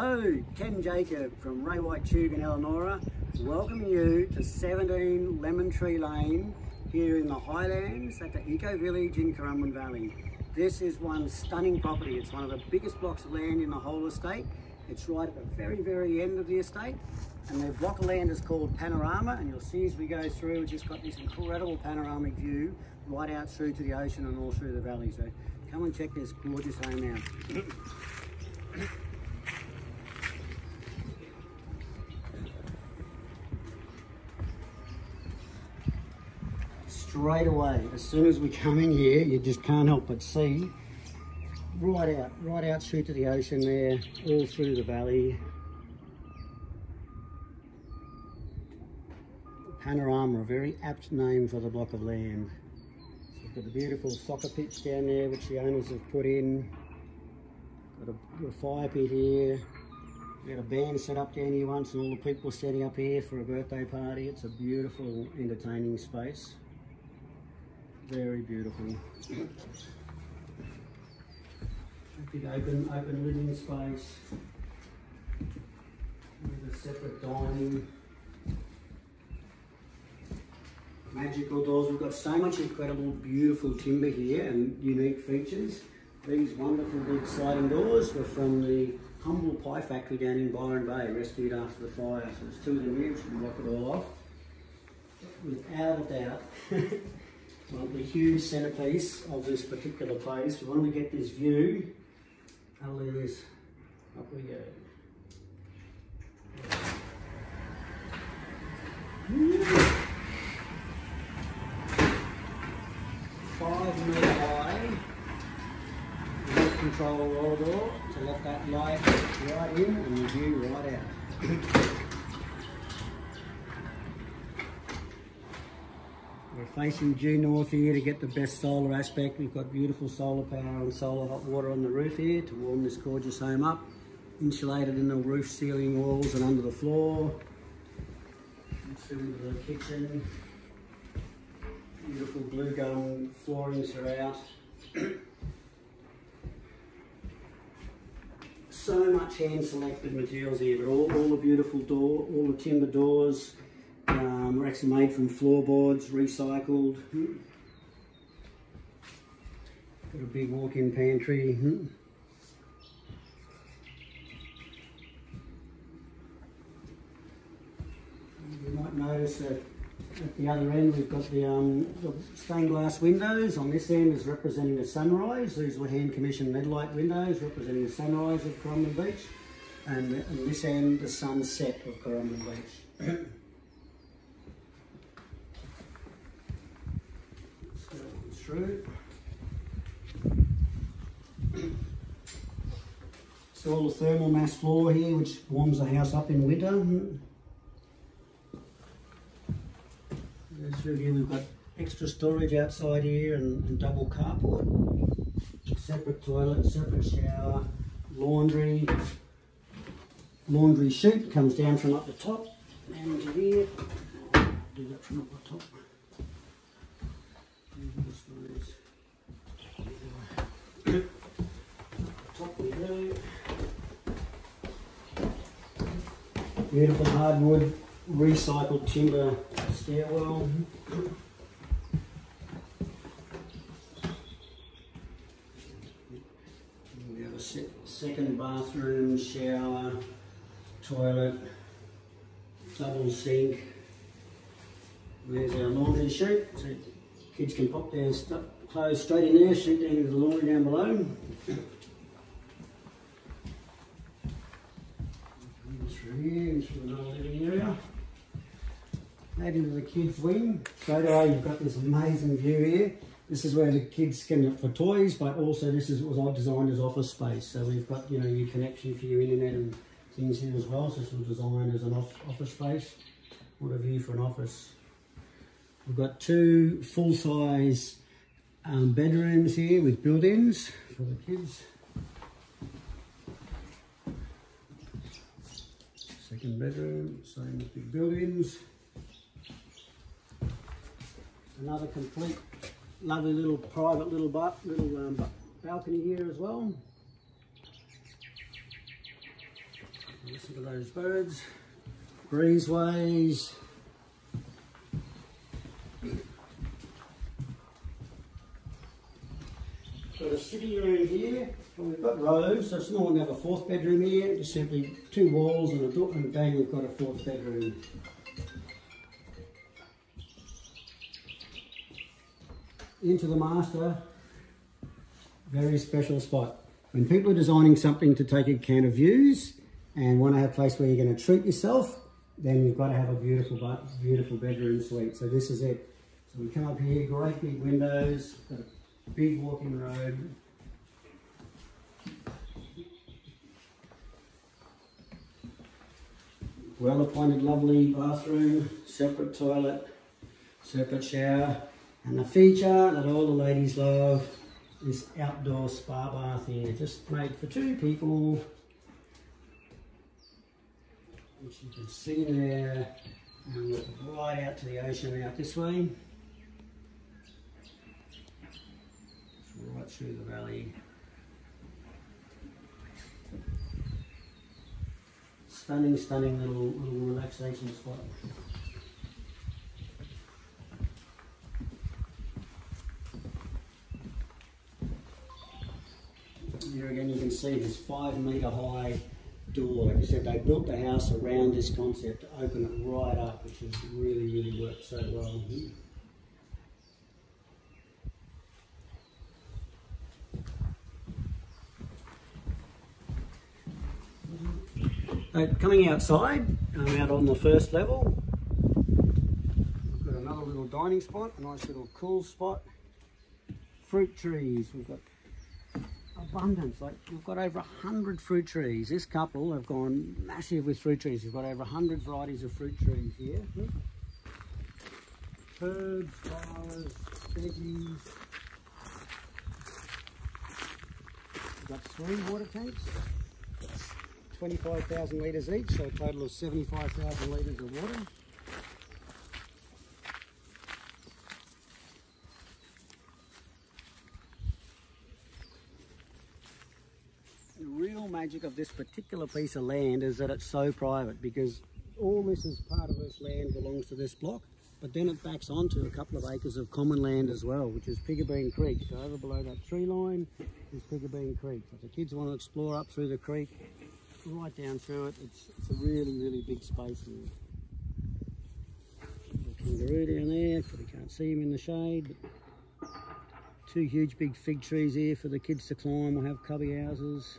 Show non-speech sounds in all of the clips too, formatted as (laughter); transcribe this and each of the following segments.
Hello, Ken Jacob from Ray White Tugun in Elanora, welcoming you to 17 Lemontree Lane here in the Highlands at the Eco Village in Currumbin Valley. This is one stunning property. It's one of the biggest blocks of land in the whole estate. It's right at the very, very end of the estate. And the block of land is called Panorama. And you'll see as we go through, it's just got this incredible panoramic view right out through to the ocean and all through the valley. So come and check this gorgeous home out. Straight away, as soon as we come in here, you just can't help but see right out, right out through to the ocean there, all through the valley. Panorama, a very apt name for the block of land. So we've got the beautiful soccer pitch down there, which the owners have put in. Got a, a fire pit here. We had a band set up down here once and all the people setting up here for a birthday party. It's a beautiful entertaining space. Very beautiful. big open, open living space with a separate dining. Magical doors. We've got so much incredible, beautiful timber here and unique features. These wonderful big sliding doors were from the Humble Pie Factory down in Byron Bay, rescued after the fire. So there's two of them here, can lock it all off. Without a doubt, (laughs) well, the huge centerpiece of this particular place, we get this view, leave this, up we go. Five metre high, remote control roll door to let that light right in and the view right out. Facing due north here to get the best solar aspect. We've got beautiful solar power and solar hot water on the roof here to warm this gorgeous home up. Insulated in the roof ceiling walls and under the floor. Through the kitchen. Beautiful blue gum flooring throughout. so much hand selected materials here, but all, all the beautiful door, all the timber doors, we're made from floorboards, recycled. Got a big walk-in pantry. You might notice that at the other end we've got the, um, the, stained glass windows. On this end is representing the sunrise. These were hand commissioned LED light windows representing the sunrise of Currumbin Beach. And on this end the sunset of Currumbin Beach. through. So all the thermal mass floor here, which warms the house up in winter. through here we've got extra storage outside here and, and double carport. Separate toilet, separate shower, laundry. Laundry chute comes down from up the top and here. Do that from up the top. Beautiful hardwood, recycled timber stairwell. We have a second bathroom, shower, toilet, double sink. There's our laundry chute, so kids can pop their clothes straight in there, shoot down into the laundry down below. Here into another living area. Out into the kids' wing. Straight away you've got this amazing view here. This is where the kids can look for toys, but also this is what was designed as office space. So we've got you know your connection for your internet and things here as well. So this was designed as an office space. What a view for an office. We've got two full-size um, bedrooms here with built-ins for the kids. Second bedroom, same with big buildings. Another complete, lovely little private little, little um, balcony here as well. Listen to those birds. Breezeways. Got a sitting room here. we've got rows, so it's not a fourth bedroom here. Just simply two walls and a door, and bang, we've got a fourth bedroom. Into the master. Very special spot. When people are designing something to take account of views and want to have a place where you're going to treat yourself, then you've got to have a beautiful, beautiful bedroom suite. So this is it. So we come up here, great big windows, big walking road. Well appointed, lovely bathroom, separate toilet, separate shower, and the feature that all the ladies love, this outdoor spa bath here, just made for two people. Which you can see there, and look right out to the ocean out this way. Right through the valley. Stunning, stunning little, little relaxation spot. Here again you can see this five metre high door. Like I said, they built the house around this concept to open it right up, which has really, really worked so well. Uh, coming outside, I'm out on the first level, we've got another little dining spot, a nice little cool spot. Fruit trees, we've got abundance. Like we've got over a hundred fruit trees. This couple have gone massive with fruit trees. We've got over a hundred varieties of fruit trees here. Herbs, flowers, veggies. We've got three water tanks. 25,000 litres each, so a total of 75,000 litres of water. The real magic of this particular piece of land is that it's so private because all this is part of this land belongs to this block but then it backs onto a couple of acres of common land as well, which is Piggabeen Creek. So over below that tree line is Piggabeen Creek. If the kids want to explore up through the creek, right down through it. It's, it's a really, really big space here. The kangaroo down there, you can't see him in the shade. two huge big fig trees here for the kids to climb. We'll have cubby houses.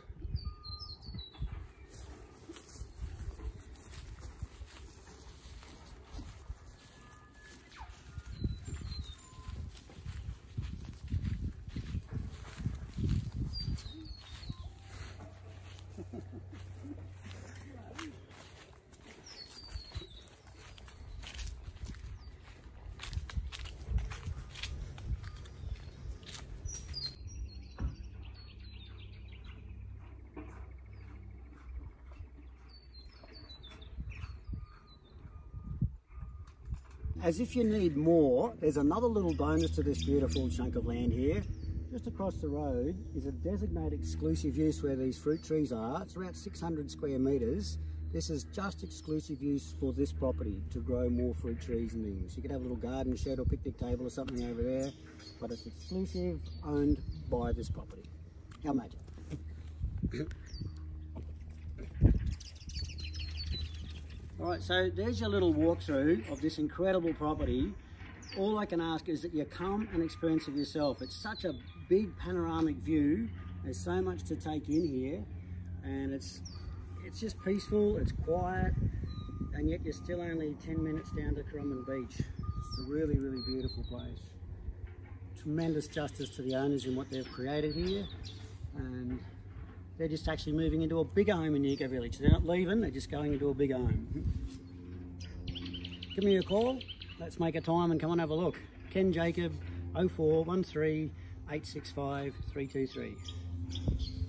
As if you need more, there's another little bonus to this beautiful chunk of land here. Just across the road is a designated exclusive use where these fruit trees are. It's around 600 square metres. This is just exclusive use for this property to grow more fruit trees and things. You could have a little garden shed or picnic table or something over there, but it's exclusive, owned by this property. How magic. (laughs) All right, so there's your little walkthrough of this incredible property. All I can ask is that you come and experience it yourself. It's such a big panoramic view. There's so much to take in here and it's it's just peaceful, it's quiet, and yet you're still only 10 minutes down to Currumbin Beach. It's a really, really beautiful place. Tremendous justice to the owners in what they've created here. And they're just actually moving into a bigger home in Eco Village. They're not leaving, they're just going into a bigger home. (laughs) Give me a call, let's make a time and come and have a look. Ken Jacob 0413 865 323.